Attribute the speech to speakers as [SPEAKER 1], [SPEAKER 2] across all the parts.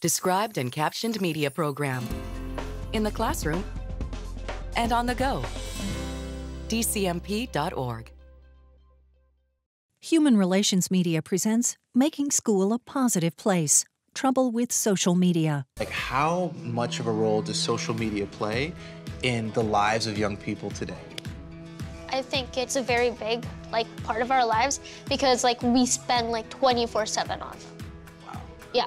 [SPEAKER 1] described and captioned media program. In the classroom and on the go. DCMP.org.
[SPEAKER 2] Human Relations Media presents Making School a Positive Place Trouble with Social Media.
[SPEAKER 3] Like, how much of a role does social media play in the lives of young people today?
[SPEAKER 4] I think it's a very big like part of our lives because like we spend like 24/7 on them.
[SPEAKER 3] Wow.
[SPEAKER 4] Yeah.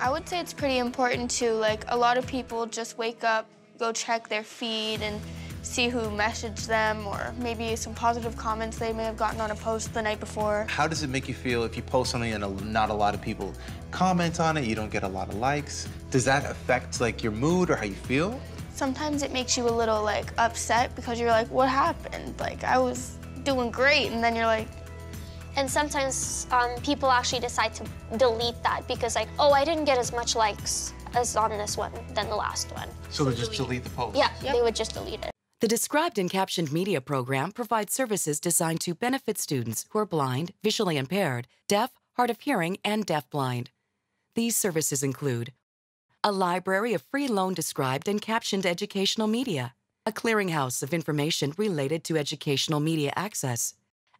[SPEAKER 5] I would say it's pretty important too. Like a lot of people just wake up, go check their feed and see who messaged them or maybe some positive comments they may have gotten on a post the night before.
[SPEAKER 3] How does it make you feel if you post something and a, not a lot of people comment on it, you don't get a lot of likes? Does that affect like your mood or how you feel?
[SPEAKER 5] Sometimes it makes you a little like upset because you're like, what happened? Like I was doing great and then you're like,
[SPEAKER 4] And sometimes um, people actually decide to delete that because like, oh, I didn't get as much likes as on this one than the last one.
[SPEAKER 3] So they just delete the post.
[SPEAKER 4] Yeah, they would just delete it.
[SPEAKER 1] The Described and Captioned Media program provides services designed to benefit students who are blind, visually impaired, deaf, hard of hearing, and deafblind. These services include a library of free loan described and captioned educational media, a clearinghouse of information related to educational media access,